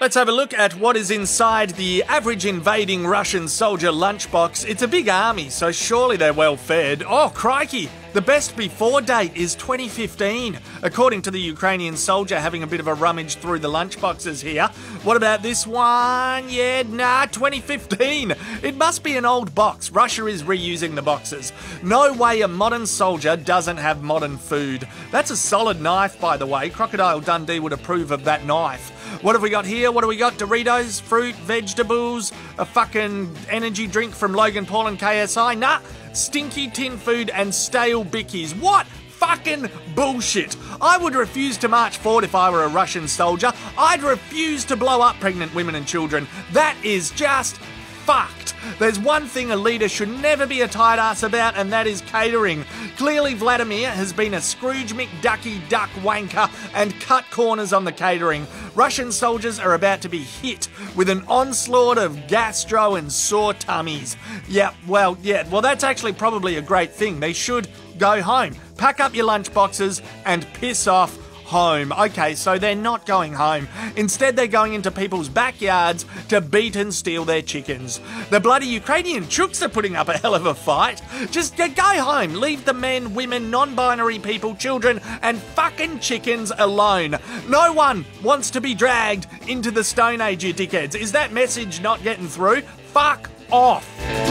Let's have a look at what is inside the average invading Russian soldier lunchbox. It's a big army, so surely they're well fed. Oh, crikey! The best before date is 2015, according to the Ukrainian soldier having a bit of a rummage through the lunchboxes here. What about this one? Yeah, nah, 2015. It must be an old box. Russia is reusing the boxes. No way a modern soldier doesn't have modern food. That's a solid knife, by the way. Crocodile Dundee would approve of that knife. What have we got here? What have we got? Doritos, fruit, vegetables, a fucking energy drink from Logan Paul and KSI. Nah, stinky tin food and stale bickies. What? Fucking bullshit. I would refuse to march forward if I were a Russian soldier. I'd refuse to blow up pregnant women and children. That is just fucked. There's one thing a leader should never be a tight ass about, and that is catering. Clearly, Vladimir has been a Scrooge McDucky duck wanker and cut corners on the catering. Russian soldiers are about to be hit with an onslaught of gastro and sore tummies. Yeah, well, yeah, well, that's actually probably a great thing. They should go home, pack up your lunch boxes, and piss off home. Okay, so they're not going home. Instead, they're going into people's backyards to beat and steal their chickens. The bloody Ukrainian chooks are putting up a hell of a fight. Just go home. Leave the men, women, non binary people, children, and fucking chickens alone. No one wants to be dragged into the Stone Age, you dickheads. Is that message not getting through? Fuck off.